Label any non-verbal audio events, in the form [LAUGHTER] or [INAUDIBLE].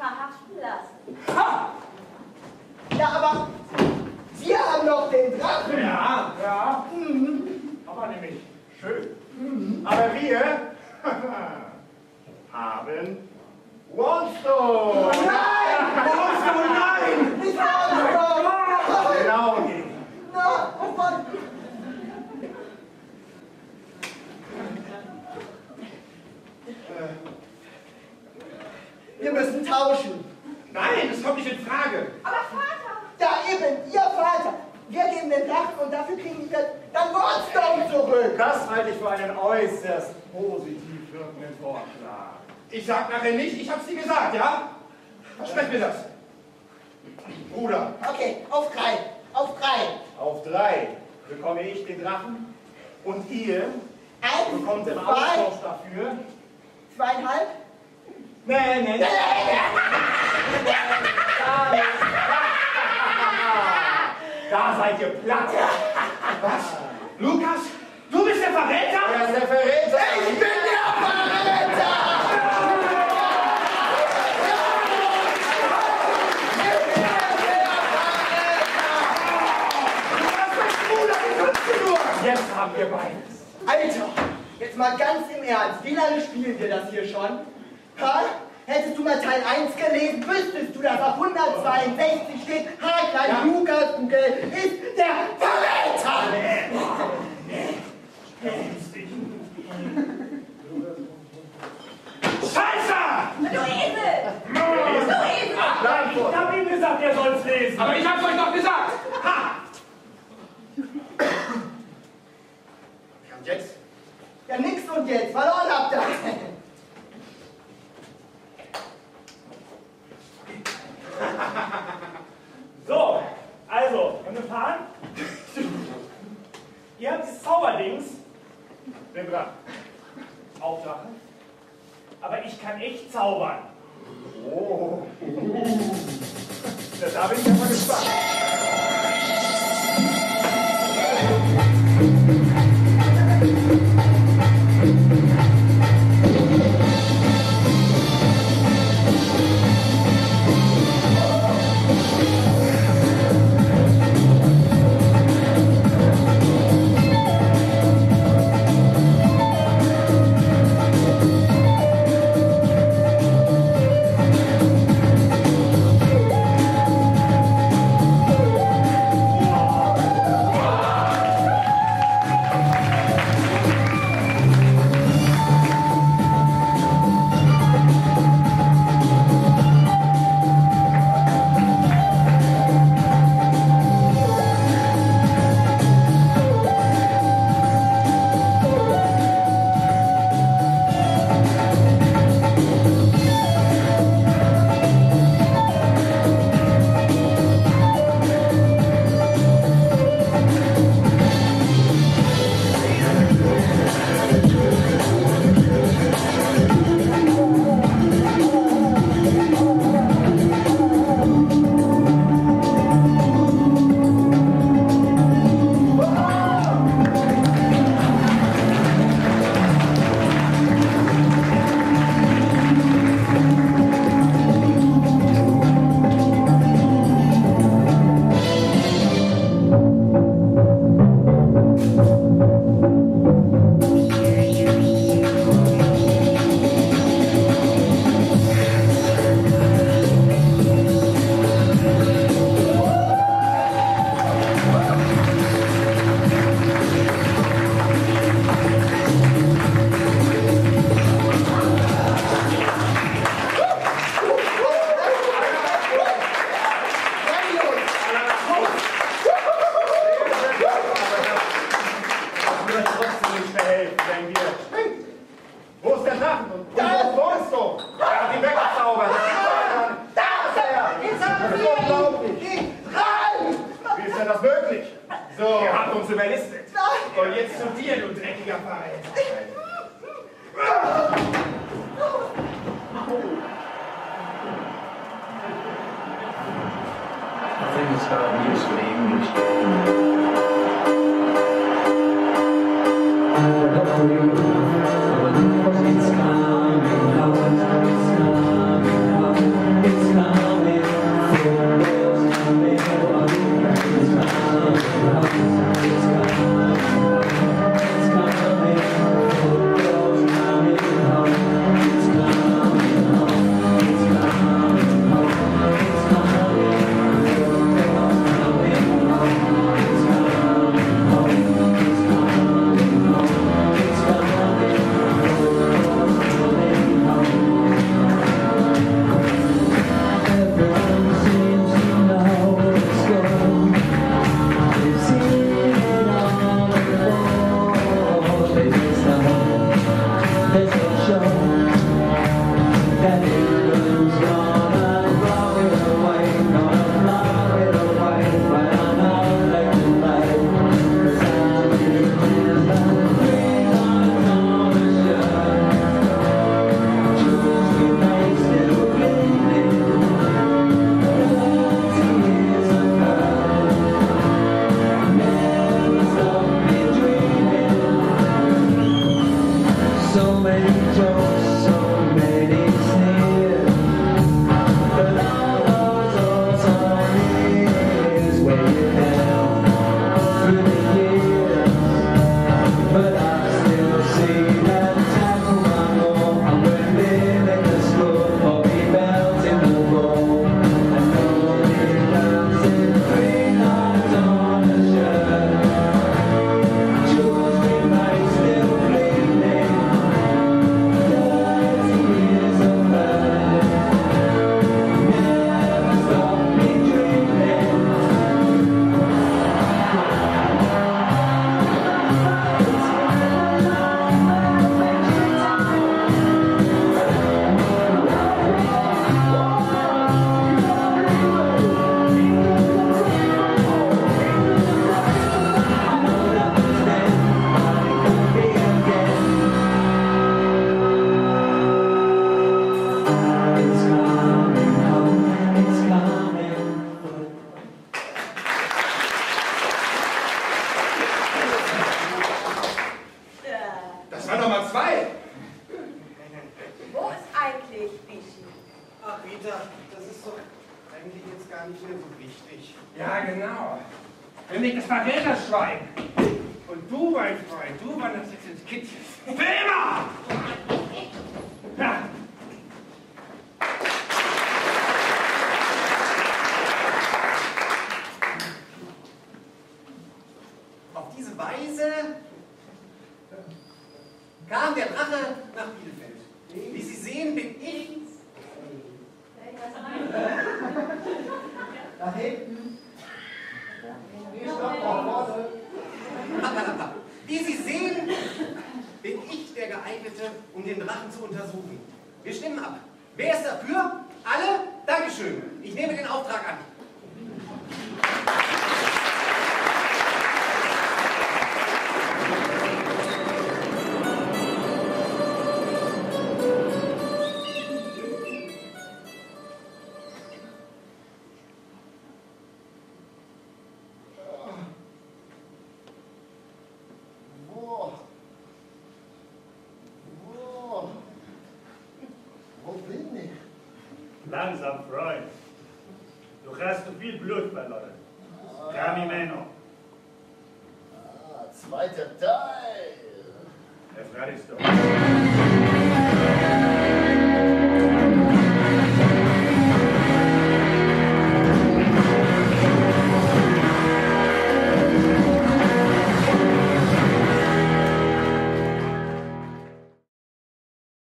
verhaften lassen. Ha! Ja, aber wir haben noch den Drachen. Ja, ja. Mhm. Aber nämlich schön. Mhm. Aber wir [LAUGHS] haben Wallstone. Nein! Wallstone und dafür kriegen wir dann Wardstone zurück. Das halte ich für einen äußerst positiv wirkenden Vorschlag. Ich sag nachher nicht, ich hab's dir gesagt, ja? Versprech mir das. Bruder, Okay, auf drei. Auf drei. auf drei bekomme ich den Drachen und ihr Eins, bekommt im zwei, Austausch dafür. zweieinhalb. Nee, nee, nee. Da seid ihr platt. Was? Lukas? Du bist der Verräter? Er ist der Verräter. Ich bin der Verräter! Jetzt haben wir beides. Alter, jetzt mal ganz im Ernst, wie lange spielen wir das hier schon? Ha? Hättest du mal Teil 1 gelesen, wüsstest du, dass auf 162 steht, Haarklein Ja. Lukas Google ist der Verräter! Scheiße! Du Esel! Du Esel! Ich hab ihm gesagt, er soll's lesen. Aber ich hab's euch doch gesagt! Ha! Und jetzt? Ja, nix und jetzt, verloren habt ihr! So, also, können wir fahren? Ihr habt das Zauberdings, Dran. Hauptsache, aber ich kann echt zaubern. Oh. Da bin ich mal gespannt. So. Er hat uns überlistet. Nein! Und jetzt zu dir, du dreckiger Verräter. It's gotten used to English. Nämlich das Marina-Schwein. Und du, mein Freund, du wanderst jetzt ins Kittchen. Für immer! Langsam, Freund. Du hast zu viel Blut verloren. Camimeno. Ah, zweiter Teil. Evaristo.